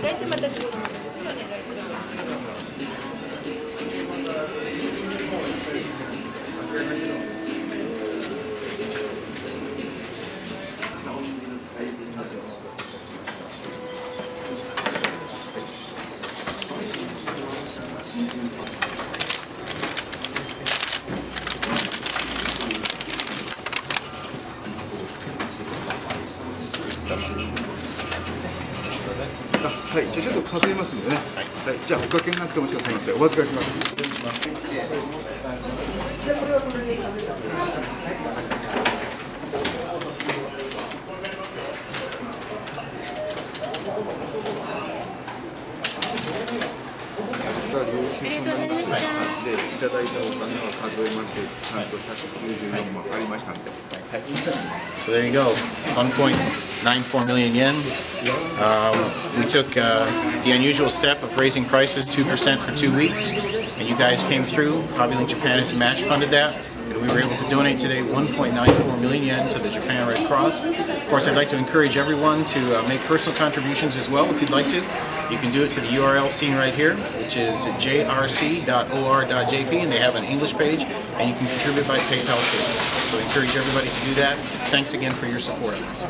回転また自分のお願いします。あはい、じゃあちょっと数えますんでね。はい、じゃあおかけになってお待ちくださいませ。お預かりします。はいで、いただいたお金は数えまして、ちゃんと194万ありましたんで。So there you go, 1.94 million yen. Um, we took uh, the unusual step of raising prices 2% for two weeks, and you guys came through. Hobbylink Japan has match funded that, we were able to donate today 1.94 million yen to the Japan Red Cross. Of course, I'd like to encourage everyone to uh, make personal contributions as well if you'd like to. You can do it to the URL seen right here, which is jrc.or.jp, and they have an English page, and you can contribute by PayPal too. So I encourage everybody to do that. Thanks again for your support on this.